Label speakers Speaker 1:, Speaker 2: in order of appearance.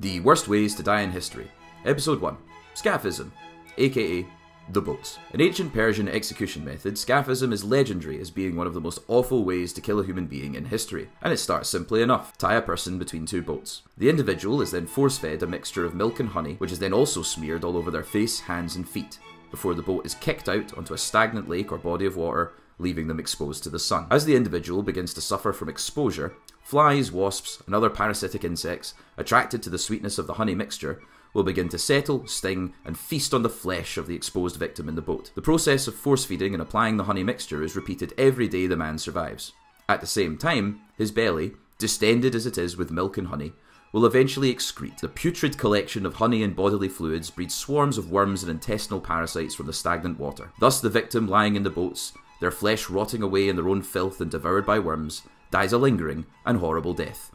Speaker 1: The Worst Ways to Die in History, Episode 1 Scaphism, aka the boats. An ancient Persian execution method, scaphism is legendary as being one of the most awful ways to kill a human being in history, and it starts simply enough tie a person between two boats. The individual is then force fed a mixture of milk and honey, which is then also smeared all over their face, hands, and feet, before the boat is kicked out onto a stagnant lake or body of water leaving them exposed to the sun. As the individual begins to suffer from exposure, flies, wasps, and other parasitic insects, attracted to the sweetness of the honey mixture, will begin to settle, sting, and feast on the flesh of the exposed victim in the boat. The process of force feeding and applying the honey mixture is repeated every day the man survives. At the same time, his belly, distended as it is with milk and honey, will eventually excrete. The putrid collection of honey and bodily fluids breeds swarms of worms and intestinal parasites from the stagnant water. Thus, the victim lying in the boats their flesh rotting away in their own filth and devoured by worms, dies a lingering and horrible death.